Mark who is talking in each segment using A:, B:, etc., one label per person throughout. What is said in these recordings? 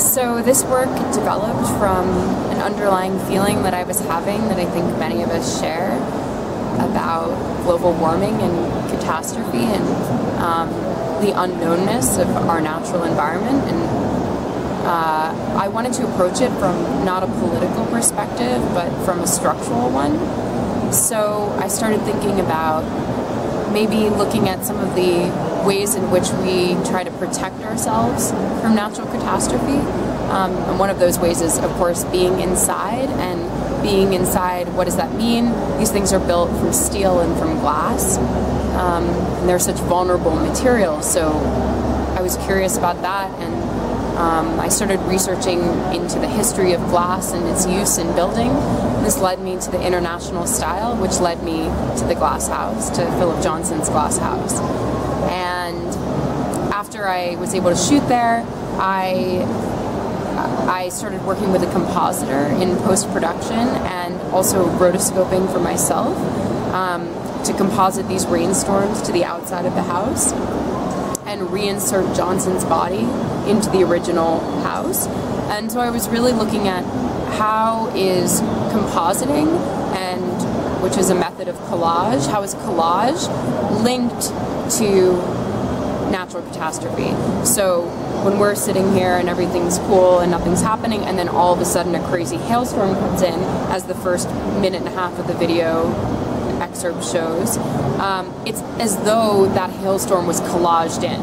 A: So this work developed from an underlying feeling that I was having that I think many of us share about global warming and catastrophe and um, the unknownness of our natural environment. And uh, I wanted to approach it from not a political perspective, but from a structural one. So I started thinking about maybe looking at some of the ways in which we try to protect ourselves from natural catastrophe. Um, and one of those ways is, of course, being inside. And being inside, what does that mean? These things are built from steel and from glass. Um, and they're such vulnerable materials. So I was curious about that and um, I started researching into the history of glass and its use in building. This led me to the international style, which led me to the glass house, to Philip Johnson's glass house. And after I was able to shoot there, I I started working with a compositor in post-production and also rotoscoping for myself um, to composite these rainstorms to the outside of the house and reinsert Johnson's body into the original house. And so I was really looking at how is compositing and which is a method of collage, how is collage linked to natural catastrophe. So when we're sitting here and everything's cool and nothing's happening, and then all of a sudden a crazy hailstorm comes in, as the first minute and a half of the video excerpt shows, um, it's as though that hailstorm was collaged in.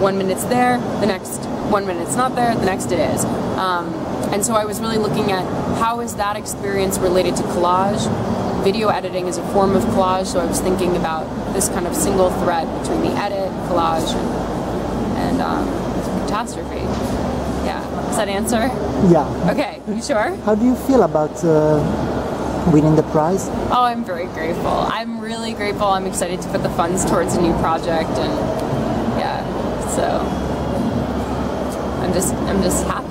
A: One minute's there, the next one minute it's not there, the next it is. Um, and so I was really looking at how is that experience related to collage. Video editing is a form of collage, so I was thinking about this kind of single thread between the edit, collage, and, and um, catastrophe. Yeah. Does that answer?
B: Yeah.
A: Okay. You sure?
B: How do you feel about uh, winning the prize?
A: Oh, I'm very grateful. I'm really grateful. I'm excited to put the funds towards a new project, and yeah, so I'm just I'm just happy.